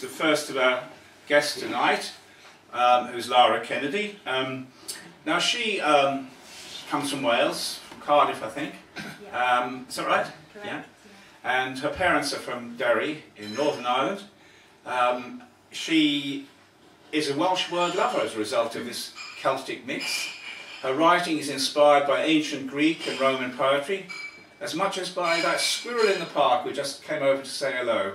the first of our guests tonight, um, who's Lara Kennedy. Um, now she um, comes from Wales, Cardiff I think. Um, is that right? Correct. Yeah. And her parents are from Derry in Northern Ireland. Um, she is a Welsh word lover as a result of this Celtic mix. Her writing is inspired by ancient Greek and Roman poetry, as much as by that squirrel in the park who just came over to say hello.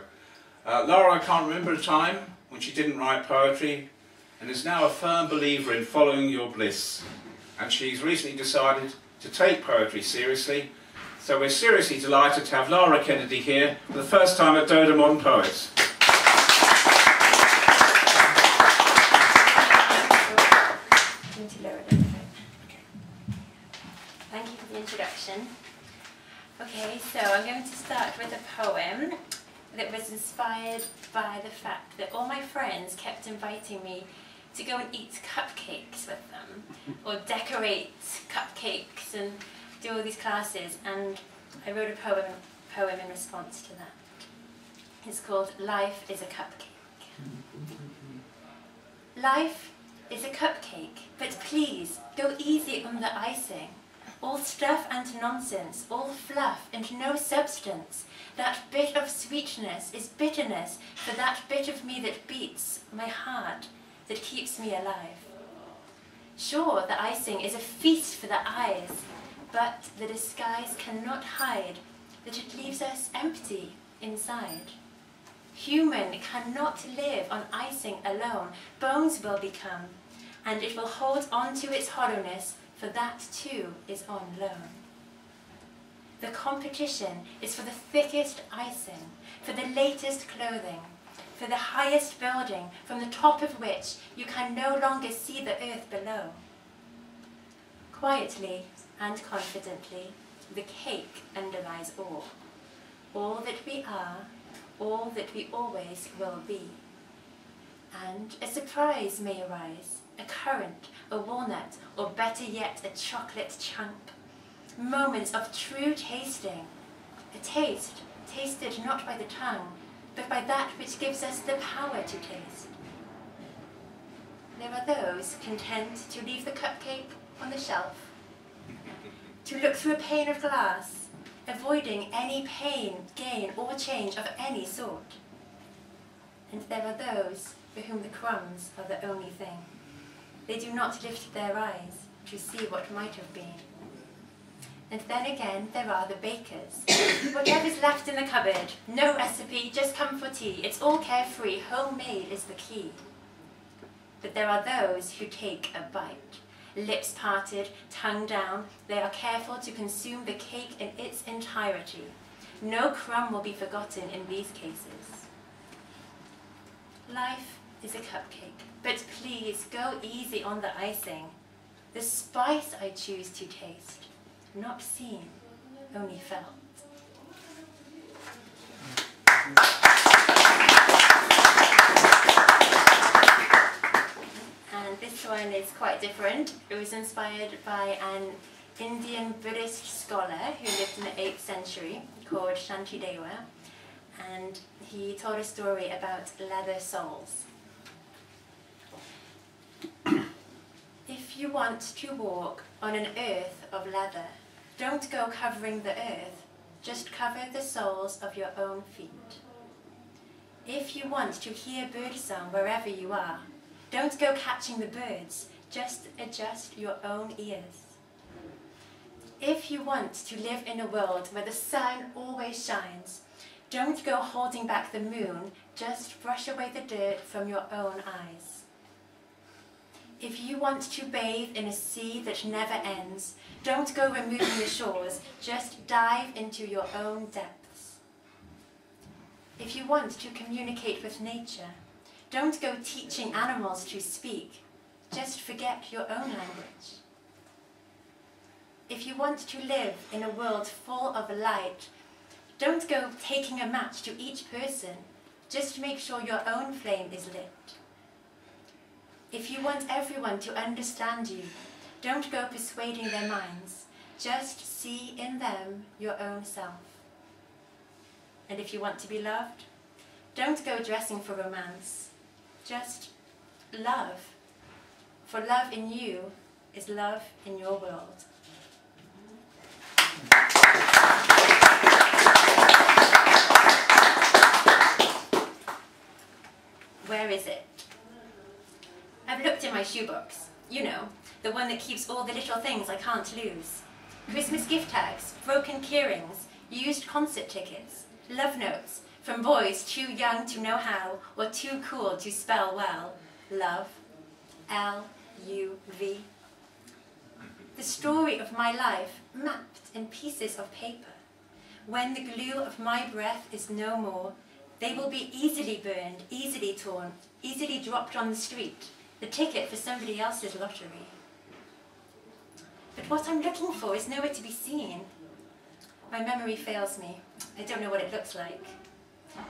Uh, Laura, I can't remember a time when she didn't write poetry, and is now a firm believer in following your bliss. And she's recently decided to take poetry seriously. So we're seriously delighted to have Lara Kennedy here for the first time at Dodo Modern Poets. Thank you for the introduction. Okay, so I'm going to start with a poem that was inspired by the fact that all my friends kept inviting me to go and eat cupcakes with them, or decorate cupcakes and do all these classes, and I wrote a poem, poem in response to that. It's called Life is a Cupcake. Life is a cupcake, but please go easy on the icing. All stuff and nonsense, all fluff and no substance. That bit of sweetness is bitterness for that bit of me that beats my heart, that keeps me alive. Sure, the icing is a feast for the eyes, but the disguise cannot hide that it leaves us empty inside. Human cannot live on icing alone. Bones will become, and it will hold on to its hollowness, for that too is on loan. The competition is for the thickest icing, for the latest clothing, for the highest building, from the top of which you can no longer see the earth below. Quietly and confidently, the cake underlies all. All that we are, all that we always will be. And a surprise may arise, a currant, a walnut, or better yet, a chocolate chunk. Moments of true tasting, a taste tasted not by the tongue, but by that which gives us the power to taste. There are those content to leave the cupcake on the shelf, to look through a pane of glass, avoiding any pain, gain, or change of any sort. And there are those for whom the crumbs are the only thing. They do not lift their eyes to see what might have been. And then again, there are the bakers. Whatever's left in the cupboard, no recipe, just come for tea. It's all carefree, homemade is the key. But there are those who take a bite. Lips parted, tongue down, they are careful to consume the cake in its entirety. No crumb will be forgotten in these cases. Life is a cupcake, but please go easy on the icing. The spice I choose to taste, not seen, only felt. And this one is quite different. It was inspired by an Indian Buddhist scholar who lived in the 8th century called Shantideva. And he told a story about leather soles. If you want to walk on an earth of leather, don't go covering the earth, just cover the soles of your own feet. If you want to hear birdsong wherever you are, don't go catching the birds, just adjust your own ears. If you want to live in a world where the sun always shines, don't go holding back the moon, just brush away the dirt from your own eyes. If you want to bathe in a sea that never ends, don't go removing the shores, just dive into your own depths. If you want to communicate with nature, don't go teaching animals to speak, just forget your own language. If you want to live in a world full of light, don't go taking a match to each person, just make sure your own flame is lit. If you want everyone to understand you, don't go persuading their minds, just see in them your own self. And if you want to be loved, Don't go dressing for romance. Just love. For love in you is love in your world. Where is it? Looked in my shoebox. You know, the one that keeps all the little things I can't lose. Christmas gift tags, broken keyrings, used concert tickets, love notes from boys too young to know how or too cool to spell well. Love. L-U-V. The story of my life mapped in pieces of paper. When the glue of my breath is no more, they will be easily burned, easily torn, easily dropped on the street, the ticket for somebody else's lottery. But what I'm looking for is nowhere to be seen. My memory fails me. I don't know what it looks like.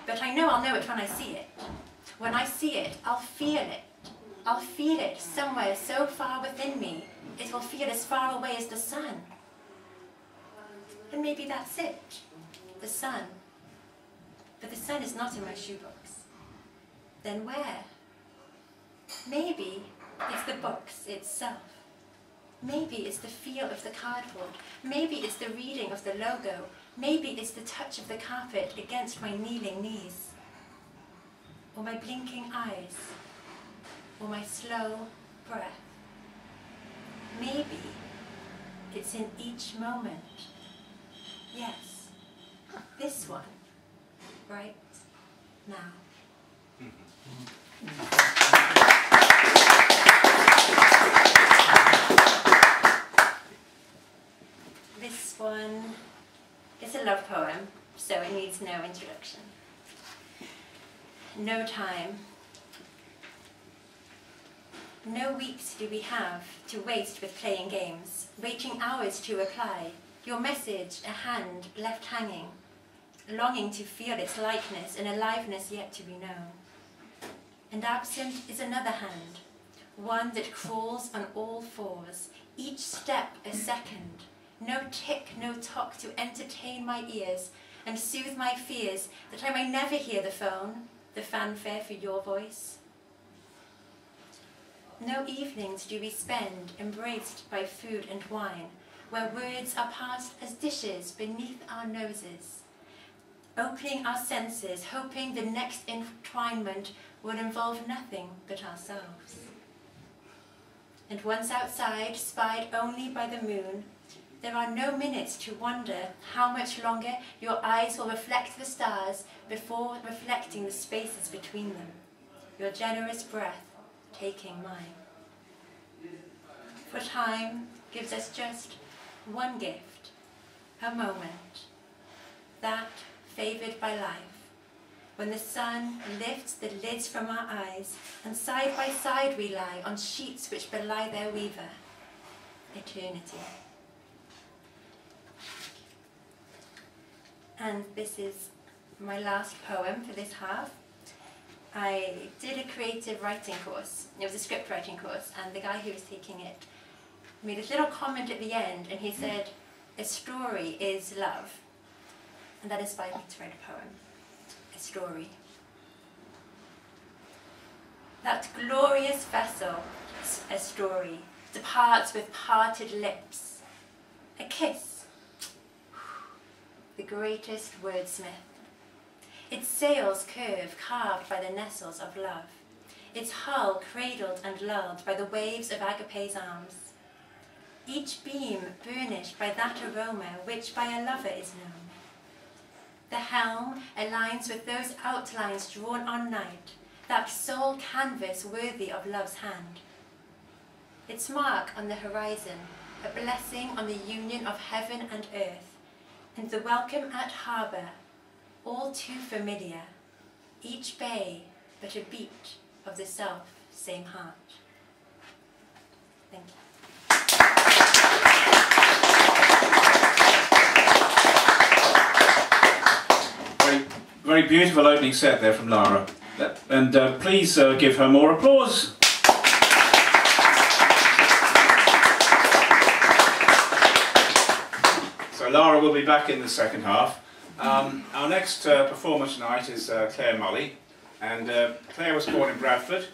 But I know I'll know it when I see it. When I see it, I'll feel it. I'll feel it somewhere so far within me, it will feel as far away as the sun. And maybe that's it, the sun. But the sun is not in my shoebox. Then where? Maybe it's the box itself. Maybe it's the feel of the cardboard. Maybe it's the reading of the logo. Maybe it's the touch of the carpet against my kneeling knees. Or my blinking eyes. Or my slow breath. Maybe it's in each moment. Yes, this one, right now. Mm-hmm. Mm-hmm. This one is a love poem, so it needs no introduction. No time. No weeks do we have to waste with playing games, waiting hours to reply, your message a hand left hanging, longing to feel its likeness and aliveness yet to be known. And absent is another hand, one that crawls on all fours, each step a second, no tick, no tock to entertain my ears and soothe my fears that I may never hear the phone, the fanfare for your voice. No evenings do we spend embraced by food and wine, where words are passed as dishes beneath our noses, opening our senses, hoping the next entwinement will involve nothing but ourselves. And once outside, spied only by the moon, there are no minutes to wonder how much longer your eyes will reflect the stars before reflecting the spaces between them, your generous breath taking mine. For time gives us just one gift, a moment, that favoured by life, when the sun lifts the lids from our eyes and side by side we lie on sheets which belie their weaver, eternity. And this is my last poem for this half. I did a creative writing course. It was a script writing course, and the guy who was taking it made a little comment at the end, and he hmm. said, "A story is love," and that inspired me to write a poem. A story. That glorious vessel, a story, departs with parted lips. A kiss. The greatest wordsmith. Its sails curve, carved by the nestles of love. Its hull cradled and lulled by the waves of Agape's arms. Each beam burnished by that aroma which by a lover is known. The helm aligns with those outlines drawn on night, that sole canvas worthy of love's hand. Its mark on the horizon, a blessing on the union of heaven and earth, and the welcome at harbour, all too familiar, each bay but a beat of the self same heart. Thank you. Very, very beautiful opening set there from Lara. And uh, please uh, give her more applause. Lara will be back in the second half. Um, our next uh, performer tonight is uh, Claire Molly, and uh, Claire was born in Bradford